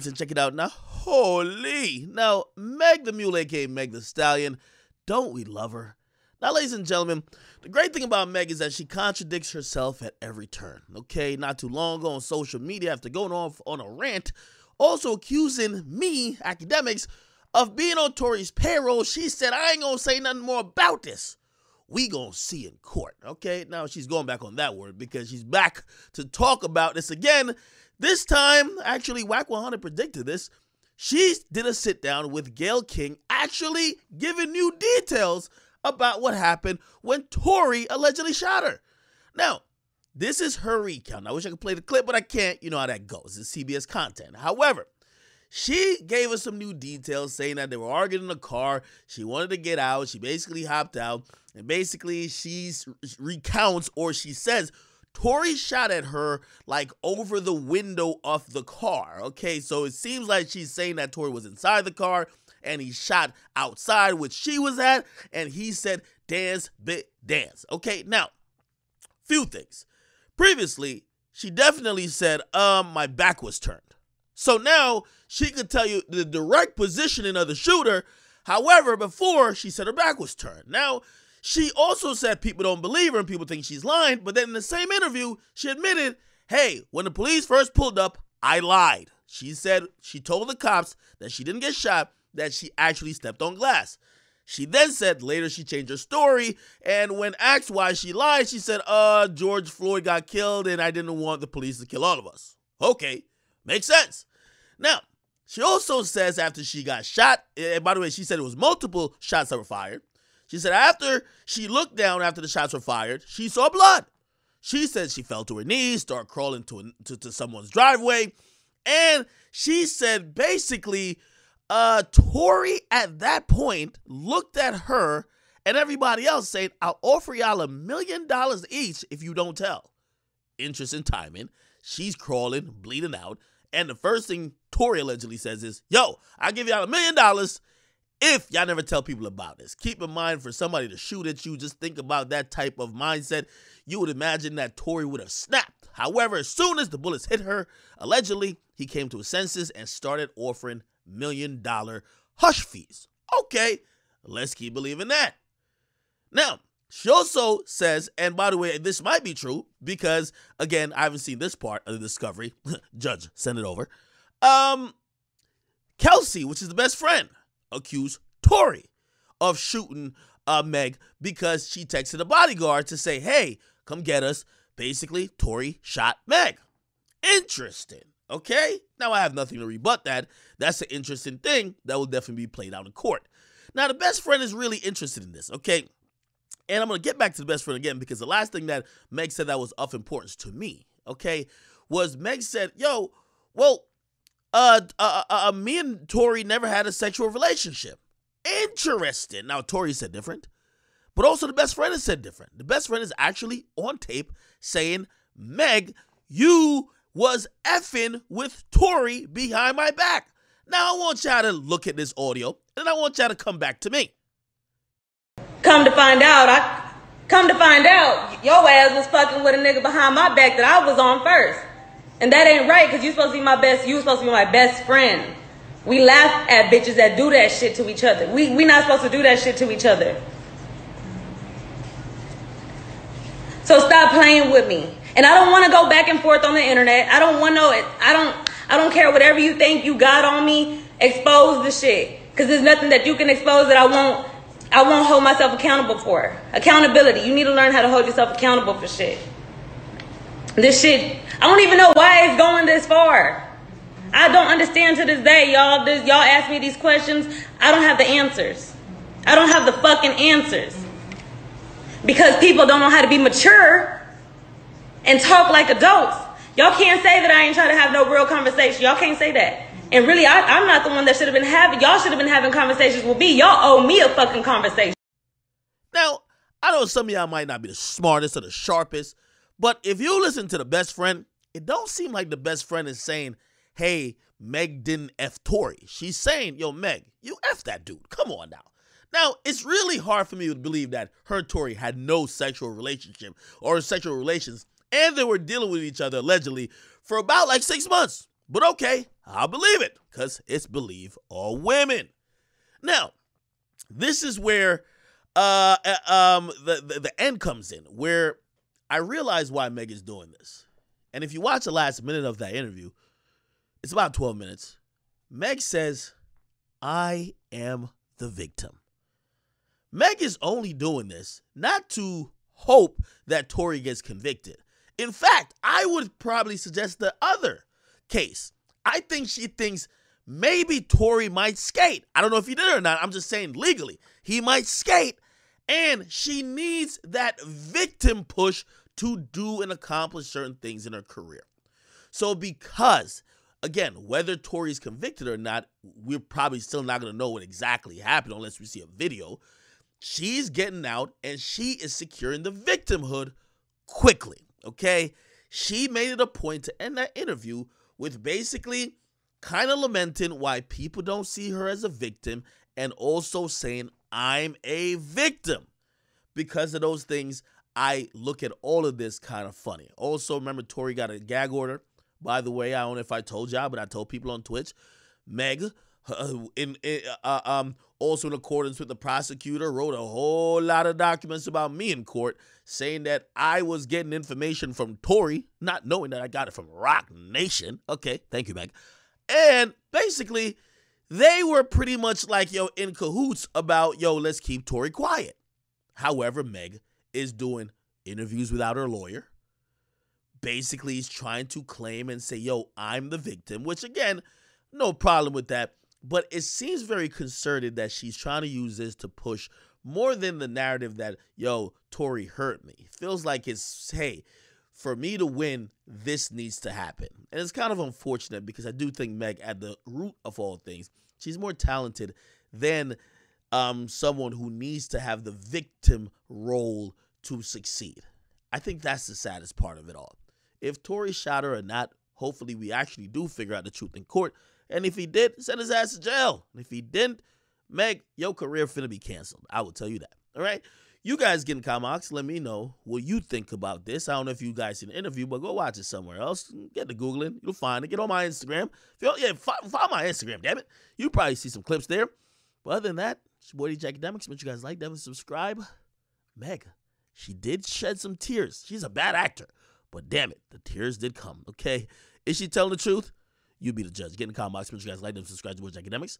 Saying, check it out now. Holy. Now, Meg the Mule, aka Meg Thee Stallion, don't we love her? Now, ladies and gentlemen, the great thing about Meg is that she contradicts herself at every turn. Okay, not too long ago on social media, after going off on a rant, also accusing me, Akademiks, of being on Tory's payroll, she said, I ain't gonna say nothing more about this. We gonna see in court. Okay, now she's going back on that word because she's back to talk about this again. This time, actually, Wack 100 predicted this. She did a sit down with Gayle King, actually giving new details about what happened when Tory allegedly shot her. Now, this is her recount. I wish I could play the clip, but I can't. You know how that goes. It's CBS content. However, she gave us some new details saying that they were arguing in the car. She wanted to get out. She basically hopped out. And basically, she recounts or she says Tory shot at her like over the window of the car. Okay, so it seems like she's saying that Tory was inside the car and he shot outside, which she was at, and he said, dance, bit, dance. Okay, now, few things. Previously, she definitely said, um, my back was turned. So now she could tell you the direct positioning of the shooter. However, before she said her back was turned. Now, she also said people don't believe her and people think she's lying. But then in the same interview, she admitted, hey, when the police first pulled up, I lied. She said she told the cops that she didn't get shot, that she actually stepped on glass. She then said later she changed her story, and when asked why she lied, she said, uh, George Floyd got killed and I didn't want the police to kill all of us. Okay, makes sense. Now, she also says after she got shot, and by the way, she said it was multiple shots that were fired. She said after she looked down after the shots were fired, she saw blood. She said she fell to her knees, started crawling to, to, to someone's driveway, and she said basically, uh, Tory at that point looked at her and everybody else saying, I'll offer y'all a million dollars each if you don't tell. Interesting timing. She's crawling, bleeding out. And the first thing Tory allegedly says is, Yo, I'll give y'all a million dollars if y'all never tell people about this. Keep in mind, for somebody to shoot at you, just think about that type of mindset. You would imagine that Tory would have snapped. However, as soon as the bullets hit her, allegedly, he came to his senses and started offering million dollar hush fees. Okay, let's keep believing that. Now, she also says, and by the way, this might be true because again, I haven't seen this part of the discovery. Judge, send it over. Um, Kelsey, which is the best friend, accused Tory of shooting uh, Meg because she texted a bodyguard to say, "Hey, come get us." Basically, Tory shot Meg. Interesting. Okay? Now I have nothing to rebut that. That's an interesting thing that will definitely be played out in court. Now, the best friend is really interested in this, okay? And I'm going to get back to the best friend again because the last thing that Meg said that was of importance to me, okay, was Meg said, yo, well, uh, uh, uh, uh me and Tory never had a sexual relationship. Interesting. Now, Tory said different, but also the best friend has said different. The best friend is actually on tape saying, Meg, you was effing with Tory behind my back. Now I want y'all to look at this audio and I want y'all to come back to me. Come to find out, I come to find out, your ass was fucking with a nigga behind my back that I was on first. And that ain't right, cause you supposed to be my best, you supposed to be my best friend. We laugh at bitches that do that shit to each other. We we not supposed to do that shit to each other. So stop playing with me. And I don't want to go back and forth on the internet. I don't want no I don't I don't care whatever you think you got on me. Expose the shit. Cause there's nothing that you can expose that I won't I won't hold myself accountable for. Accountability. You need to learn how to hold yourself accountable for shit. This shit, I don't even know why it's going this far. I don't understand to this day, y'all. This, y'all ask me these questions. I don't have the answers. I don't have the fucking answers. Because people don't know how to be mature and talk like adults. Y'all can't say that I ain't trying to have no real conversation. Y'all can't say that. And really, I, am not the one that should have been having. Y'all should have been having conversations with me. Y'all owe me a fucking conversation. Now, I know some of y'all might not be the smartest or the sharpest, but if you listen to the best friend, it don't seem like the best friend is saying, "Hey, Meg didn't f Tory." She's saying, "Yo, Meg, you f that dude. Come on now." Now, it's really hard for me to believe that her and Tory had no sexual relationship or sexual relations and they were dealing with each other allegedly for about like six months. But okay, I'll believe it because it's believe all women. Now, this is where uh, uh, um the, the the end comes in, where I realize why Meg is doing this. And if you watch the last minute of that interview, it's about 12 minutes. Meg says, I am the victim. Meg is only doing this not to hope that Tory gets convicted. In fact, I would probably suggest the other case. I think she thinks maybe Tory might skate. I don't know if he did or not. I'm just saying legally. He might skate. And she needs that victim push to do and accomplish certain things in her career. So, because, again, whether Tory's convicted or not, we're probably still not going to know what exactly happened unless we see a video. She's getting out and she is securing the victimhood quickly. Okay. She made it a point to end that interview with basically kind of lamenting why people don't see her as a victim and also saying, I'm a victim. Because of those things, I look at all of this kind of funny. Also, remember, Tory got a gag order. By the way, I don't know if I told y'all, but I told people on Twitch. Meg, uh, in, in uh, um, also in accordance with the prosecutor, wrote a whole lot of documents about me in court, saying that I was getting information from Tory, not knowing that I got it from Roc Nation. Okay, thank you, Meg. And basically, they were pretty much like, yo, in cahoots about, yo, let's keep Tory quiet. However, Meg is doing interviews without her lawyer. Basically, he's trying to claim and say, yo, I'm the victim, which again, no problem with that. But it seems very concerted that she's trying to use this to push more than the narrative that, yo, Tory hurt me. feels like it's, hey, for me to win, this needs to happen. And it's kind of unfortunate because I do think Meg, at the root of all things, she's more talented than um, someone who needs to have the victim role to succeed. I think that's the saddest part of it all. If Tory shot her or not, hopefully we actually do figure out the truth in court. And if he did, send his ass to jail. And if he didn't, Meg, your career finna be canceled. I will tell you that. All right. You guys getting in comments. Let me know what you think about this. I don't know if you guys seen the interview, but go watch it somewhere else. Get to Googling. You'll find it. Get on my Instagram. Yeah, follow my Instagram, damn it. You probably see some clips there. But other than that, it's your boy DJ Akademiks. Make you guys like, definitely subscribe. Meg, she did shed some tears. She's a bad actor. But damn it, the tears did come. Okay. Is she telling the truth? You be the judge. Get in the comments. Make sure you guys like them, subscribe to Boys Akademiks.